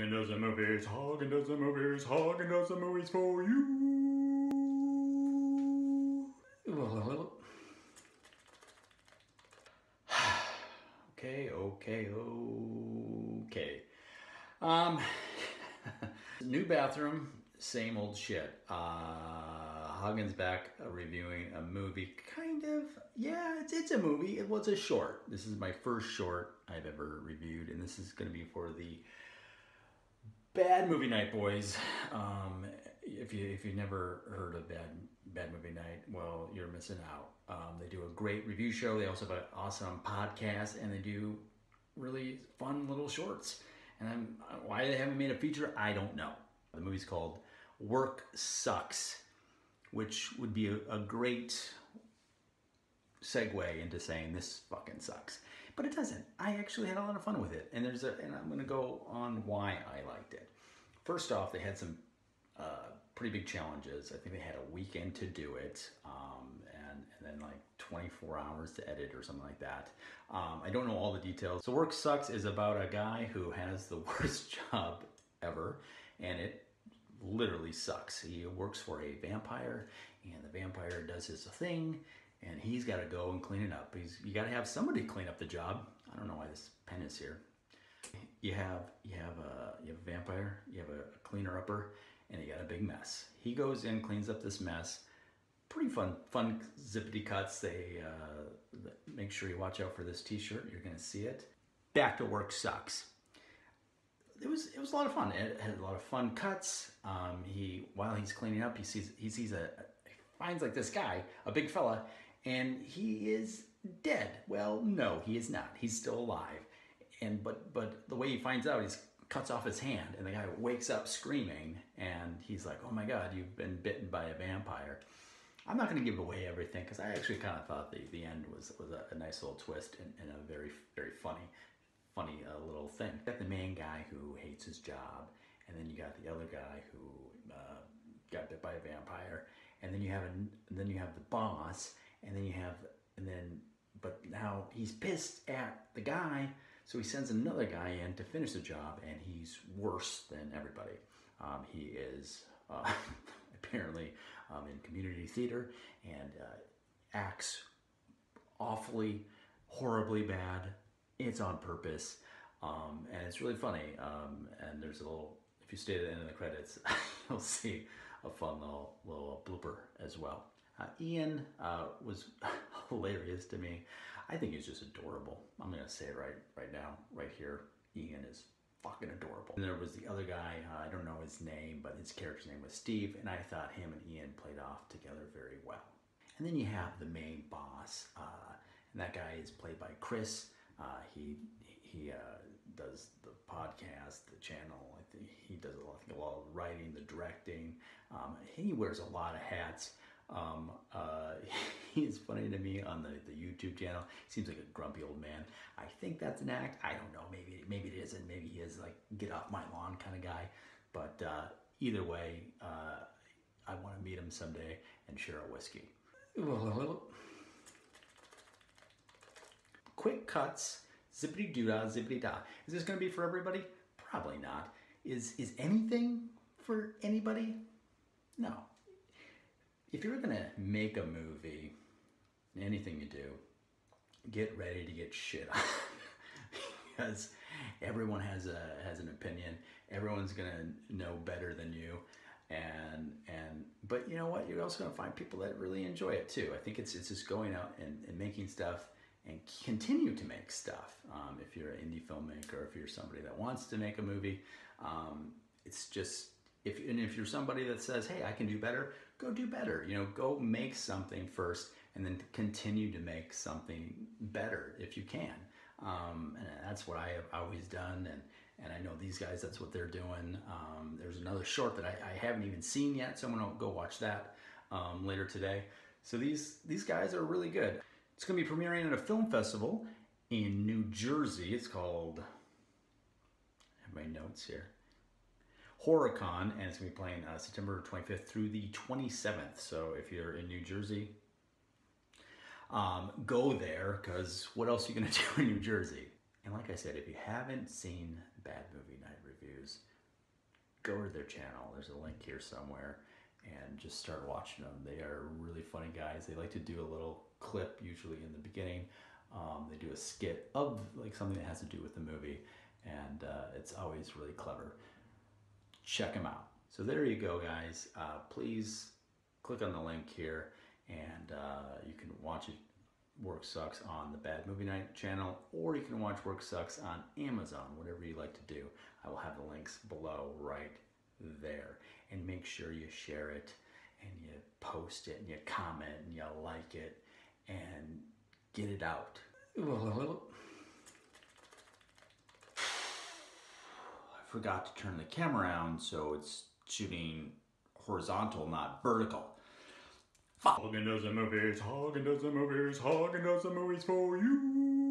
Haugen does the movies, Haugen does the movies, Haugen does the movies for you. okay, okay, okay. Um, new bathroom, same old shit. Uh, Haugen's back uh, reviewing a movie, kind of. Yeah, it's, it's a movie. It was a short. This is my first short I've ever reviewed, and this is going to be for the Bad Movie Night Boys. Um, if you if you've never heard of Bad Bad Movie Night, well, you're missing out. Um, they do a great review show. They also have an awesome podcast, and they do really fun little shorts. And I'm, why they haven't made a feature, I don't know. The movie's called Work Sucks, which would be a, a great segue into saying this fucking sucks. But it doesn't. I actually had a lot of fun with it. And there's a and I'm gonna go on why I liked it. First off, they had some uh, pretty big challenges. I think they had a weekend to do it, um, and, and then like 24 hours to edit or something like that. Um, I don't know all the details. So Work Sucks is about a guy who has the worst job ever, and it literally sucks. He works for a vampire, and the vampire does his thing, and he's got to go and clean it up. He's you got to have somebody clean up the job. I don't know why this pen is here. You have you have a you have a vampire, you have a cleaner upper, and you got a big mess. He goes in, cleans up this mess. Pretty fun, fun zippity cuts. They uh, make sure you watch out for this T-shirt. You're gonna see it. Back to work sucks. It was it was a lot of fun. It had a lot of fun cuts. Um, he while he's cleaning up, he sees he sees a he finds like this guy, a big fella, and he is dead. Well, no, he is not. He's still alive. And but but the way he finds out, he's cuts off his hand, and the guy wakes up screaming, and he's like, "Oh my God, you've been bitten by a vampire." I'm not going to give away everything because I actually kind of thought the, the end was was a, a nice little twist and, and, a very very funny funny uh, little thing. You got the main guy who hates his job, and then you got the other guy who uh, got bit by a vampire, and then you have a, and then you have the boss, and then you have and then but now he's pissed at the guy, so he sends another guy in to finish the job, and he's worse than everybody. Um, he is uh, apparently um, in community theater and uh, acts awfully, horribly bad. It's on purpose, um, and it's really funny. Um, and there's a little, if you stay at the end of the credits, you'll see a fun little little blooper as well. Uh, Ian uh, was hilarious to me. I think he's just adorable. I'm gonna say it right right now, right here. Ian is fucking adorable. And there was the other guy, uh, I don't know his name, but his character's name was Steve, and I thought him and Ian played off together very well. And then you have the main boss, uh, and that guy is played by Chris. Uh, he he uh, does the podcast, the channel. I think he does a lot, a lot of writing, the directing. Um, he wears a lot of hats. Um, uh, he's funny to me on the, the YouTube channel. Seems like a grumpy old man. I think that's an act. I don't know. Maybe maybe it isn't. Maybe he is like get off my lawn kind of guy. But uh, either way, uh, I want to meet him someday and share a whiskey. Quick cuts, zippity doo dah, zippity da. Is this going to be for everybody? Probably not. Is is anything for anybody? No if you're gonna make a movie, anything you do, get ready to get shit on because everyone has a has an opinion. Everyone's gonna know better than you, and and but you know what? You're also gonna find people that really enjoy it too. I think it's it's just going out and, and making stuff and continue to make stuff. Um, if you're an indie filmmaker, if you're somebody that wants to make a movie, um, it's just if and if you're somebody that says, "Hey, I can do better," go do better. You know, go make something first, and then continue to make something better if you can. Um, and that's what I have always done, and and I know these guys. That's what they're doing. Um, there's another short that I, I, haven't even seen yet, so I'm gonna go watch that um, later today. So these these guys are really good. It's gonna be premiering at a film festival in New Jersey. It's called. I have my notes here. HorrorCon, and it's going to be playing uh, September 25th through the 27th. So if you're in New Jersey, um, go there because what else are you going to do in New Jersey? And like I said, if you haven't seen Bad Movie Night Reviews, go to their channel. There's a link here somewhere and just start watching them. They are really funny guys. They like to do a little clip, usually in the beginning. Um, they do a skit of like something that has to do with the movie, and uh, it's always really clever. Check them out. So there you go, guys. Uh, please click on the link here, and uh, you can watch it. Work Sucks on the Bad Movie Night channel, or you can watch Work Sucks on Amazon, whatever you like to do. I will have the links below right there. And make sure you share it and you post it and you comment and you like it and get it out. Forgot to turn the camera around so it's shooting horizontal, not vertical. Haugen does the movies, Haugen does the movies, Haugen does the movies for you.